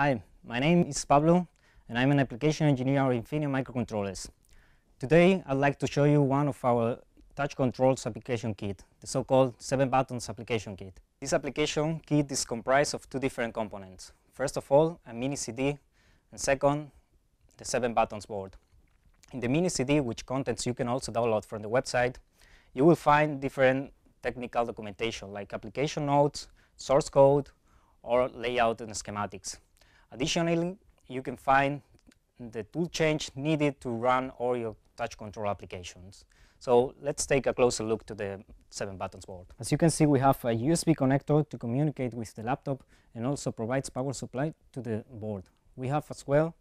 Hi, my name is Pablo and I'm an application engineer of Infineon Microcontrollers. Today I'd like to show you one of our touch controls application kit, the so-called 7 buttons application kit. This application kit is comprised of two different components. First of all, a mini CD, and second, the 7 buttons board. In the mini CD, which contents you can also download from the website, you will find different technical documentation like application notes, source code, or layout and schematics. Additionally, you can find the tool chain needed to run all your touch control applications. So let's take a closer look to the 7 buttons board. As you can see, we have a USB connector to communicate with the laptop and also provides power supply to the board. We have as well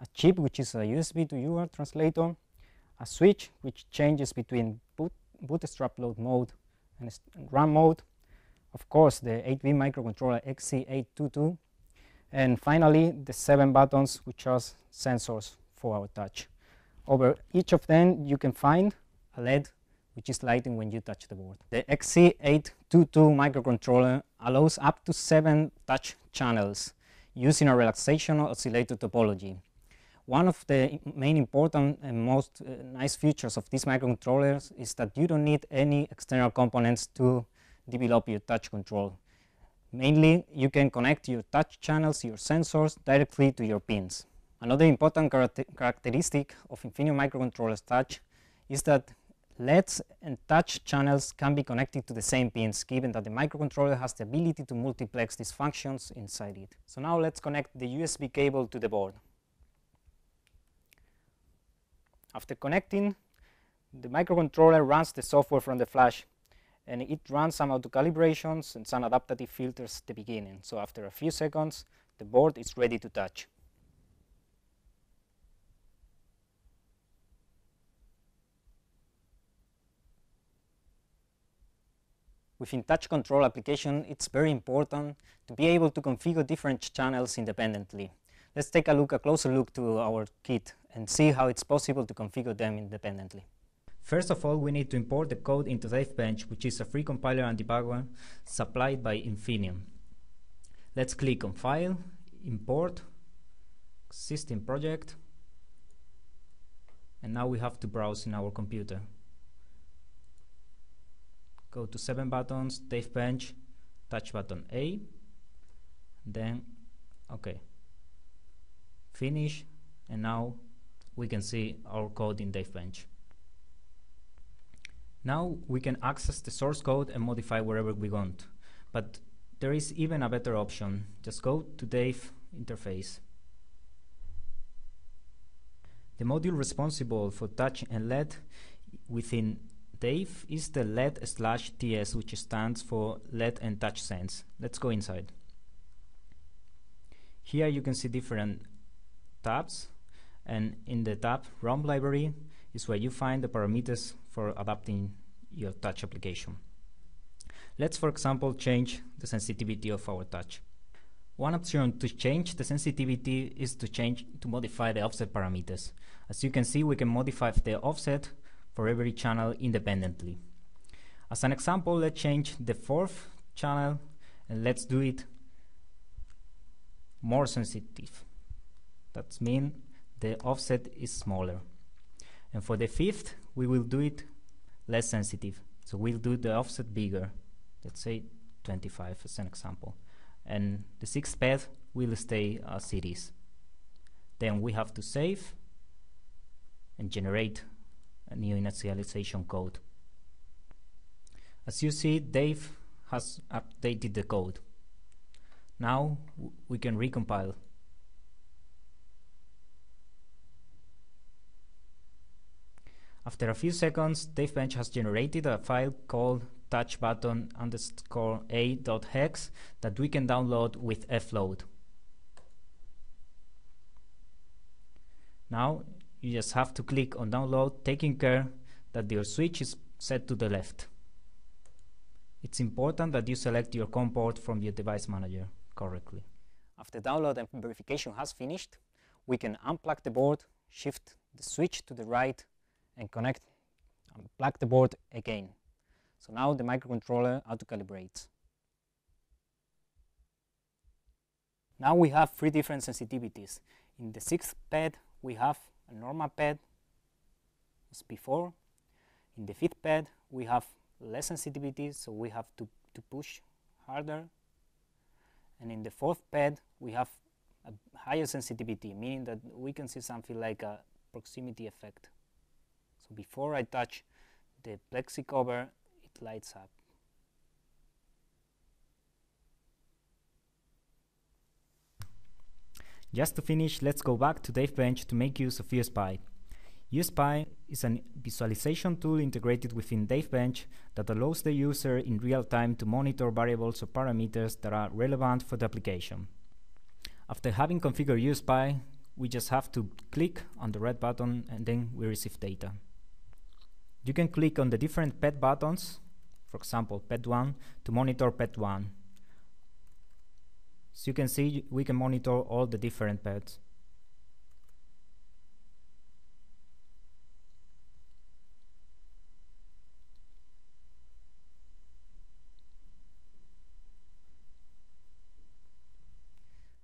a chip which is a USB to UART translator, a switch which changes between boot, bootstrap load mode and run mode, of course the 8-bit microcontroller XC822, and finally the 7 buttons which are sensors for our touch. Over each of them you can find a LED which is lighting when you touch the board. The XC822 microcontroller allows up to 7 touch channels using a relaxation oscillator topology. One of the main important and most uh, nice features of these microcontrollers is that you don't need any external components to develop your touch control. Mainly, you can connect your touch channels, your sensors, directly to your pins. Another important characteristic of Infineon microcontrollers touch is that LEDs and touch channels can be connected to the same pins, given that the microcontroller has the ability to multiplex these functions inside it. So now let's connect the USB cable to the board. After connecting, the microcontroller runs the software from the flash and it runs some auto calibrations and some adaptive filters at the beginning. So after a few seconds, the board is ready to touch. Within touch control application, it's very important to be able to configure different channels independently. Let's take a look, a closer look to our kit and see how it's possible to configure them independently. First of all, we need to import the code into DaveBench, which is a free compiler and debugger supplied by Infineon. Let's click on File, Import, System Project, and now we have to browse in our computer. Go to 7 buttons, DaveBench, touch button A, then OK. Finish, and now we can see our code in DaveBench. Now we can access the source code and modify wherever we want. But there is even a better option. Just go to Dave interface. The module responsible for touch and LED within Dave is the LED slash TS, which stands for LED and Touch Sense. Let's go inside. Here you can see different tabs, and in the tab ROM library is where you find the parameters for adapting your touch application. Let's, for example, change the sensitivity of our touch. One option to change the sensitivity is to change to modify the offset parameters. As you can see, we can modify the offset for every channel independently. As an example, let's change the fourth channel and let's do it more sensitive. That means the offset is smaller. And for the fifth, we will do it less sensitive. So we'll do the offset bigger, let's say 25 as an example. And the sixth path will stay as it is. Then we have to save and generate a new initialization code. As you see, Dave has updated the code. Now we can recompile After a few seconds, DaveBench has generated a file called touchbutton underscore a.hex that we can download with Fload. Now you just have to click on download, taking care that your switch is set to the left. It's important that you select your COM port from your device manager correctly. After download and verification has finished, we can unplug the board, shift the switch to the right and connect and plug the board again. So now the microcontroller auto calibrates. Now we have three different sensitivities. In the sixth pad, we have a normal pad as before. In the fifth pad, we have less sensitivity, so we have to, to push harder. And in the fourth pad, we have a higher sensitivity, meaning that we can see something like a proximity effect. So before I touch the plexi cover, it lights up. Just to finish, let's go back to DaveBench to make use of U-SPY. U-SPY is a visualization tool integrated within DaveBench that allows the user in real time to monitor variables or parameters that are relevant for the application. After having configured U-SPY, we just have to click on the red button and then we receive data. You can click on the different PET buttons, for example, PET1, to monitor PET1. so you can see we can monitor all the different PETs.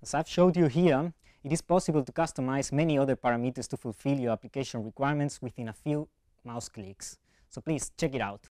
As I've showed you here, it is possible to customize many other parameters to fulfill your application requirements within a few mouse clicks. So please check it out.